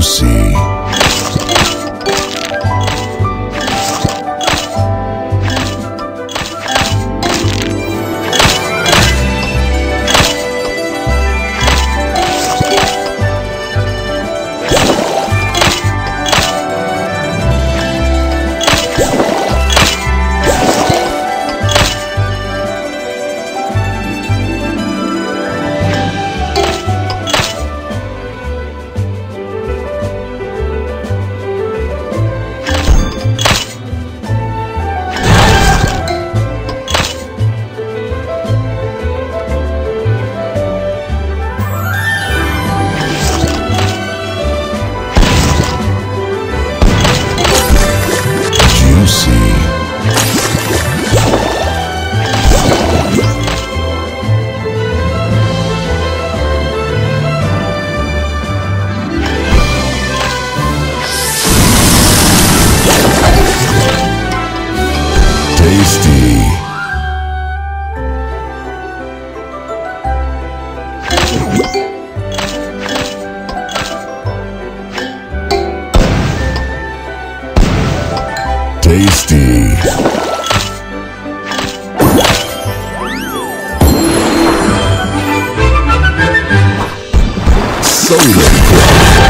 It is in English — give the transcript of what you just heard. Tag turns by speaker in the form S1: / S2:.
S1: Você Tasty. Crush.